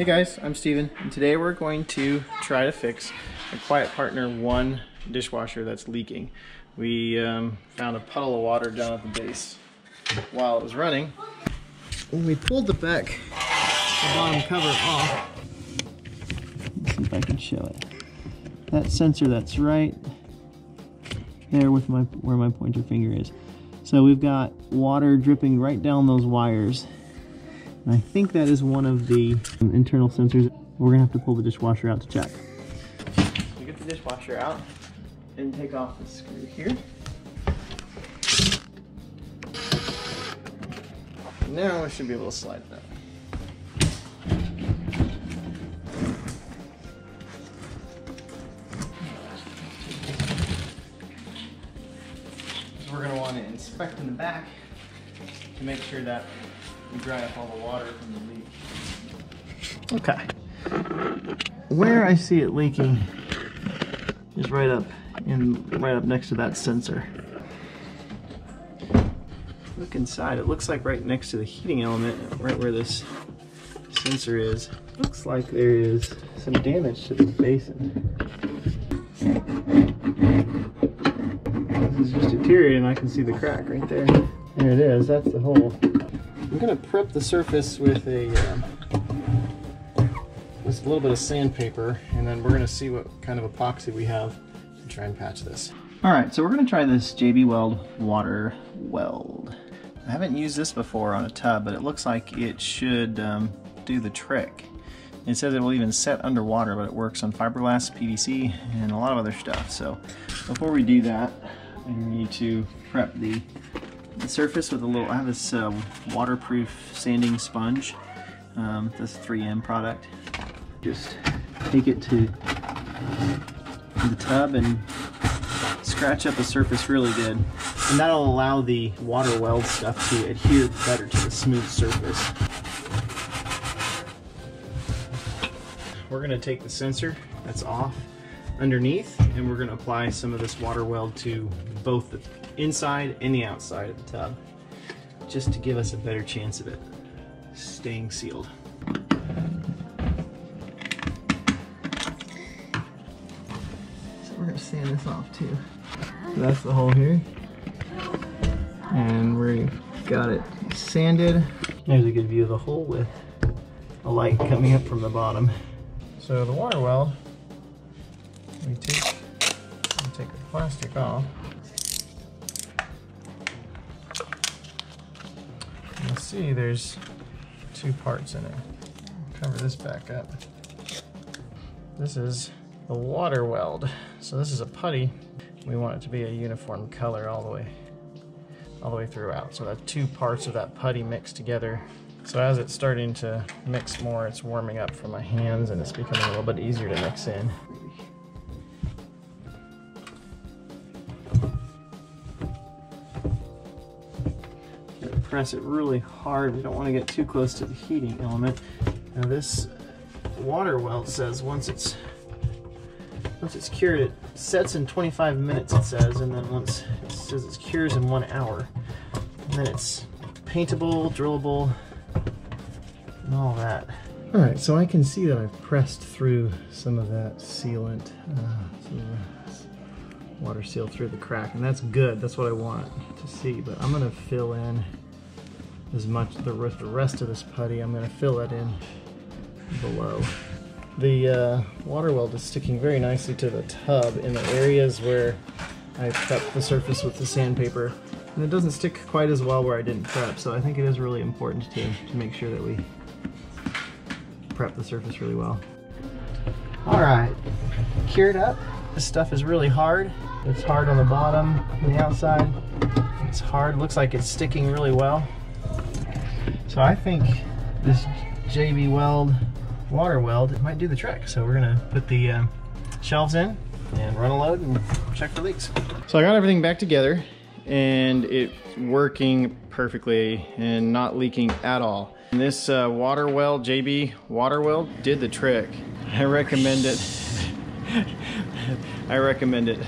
Hey guys, I'm Stephen, and today we're going to try to fix a Quiet Partner 1 dishwasher that's leaking. We um, found a puddle of water down at the base while it was running. When we pulled the back, the bottom cover off, let's see if I can show it. That sensor that's right there with my where my pointer finger is. So we've got water dripping right down those wires. I think that is one of the um, internal sensors. We're gonna have to pull the dishwasher out to check. Get the dishwasher out and take off the screw here. Now we should be able to slide that. We're want to inspect in the back to make sure that we dry up all the water from the leak. Okay. Where I see it leaking is right up in right up next to that sensor. Look inside, it looks like right next to the heating element, right where this sensor is, looks like there is some damage to the basin. This is just deteriorating, I can see the crack right there. There it is, that's the hole. I'm gonna prep the surface with a um, with a little bit of sandpaper, and then we're gonna see what kind of epoxy we have to try and patch this. All right, so we're gonna try this JB Weld water weld. I haven't used this before on a tub, but it looks like it should um, do the trick. It says it will even set underwater, but it works on fiberglass, PVC, and a lot of other stuff. So before we do that, I need to prep the, the surface with a little, I have this uh, waterproof sanding sponge, um, this 3M product. Just take it to the tub and scratch up the surface really good. And that'll allow the water weld stuff to adhere better to the smooth surface. We're gonna take the sensor that's off underneath and we're gonna apply some of this water weld to both the inside and the outside of the tub just to give us a better chance of it staying sealed. So we're gonna sand this off too. So that's the hole here. And we've got it sanded. There's a good view of the hole with a light coming up from the bottom. So the water weld, we take, we take the plastic off. You'll see there's two parts in it. Cover this back up. This is the water weld. So this is a putty. We want it to be a uniform color all the way all the way throughout. So that two parts of that putty mixed together. So as it's starting to mix more, it's warming up for my hands and it's becoming a little bit easier to mix in. Press it really hard. We don't want to get too close to the heating element. Now this water weld says once it's once it's cured, it sets in 25 minutes, it says, and then once it says it cures in one hour. And then it's paintable, drillable, and all that. All right, so I can see that I've pressed through some of that sealant, uh, some of water seal through the crack, and that's good. That's what I want to see, but I'm gonna fill in as much, the rest of this putty, I'm gonna fill that in below. The uh, water weld is sticking very nicely to the tub in the areas where I prepped the surface with the sandpaper. And it doesn't stick quite as well where I didn't prep, so I think it is really important to, to make sure that we prep the surface really well. All right, cured up. This stuff is really hard. It's hard on the bottom and the outside. It's hard, looks like it's sticking really well. So I think this JB Weld water weld, it might do the trick. So we're gonna put the um, shelves in and run a load and check for leaks. So I got everything back together and it's working perfectly and not leaking at all. And this uh, water weld, JB water weld, did the trick. I recommend it. I recommend it.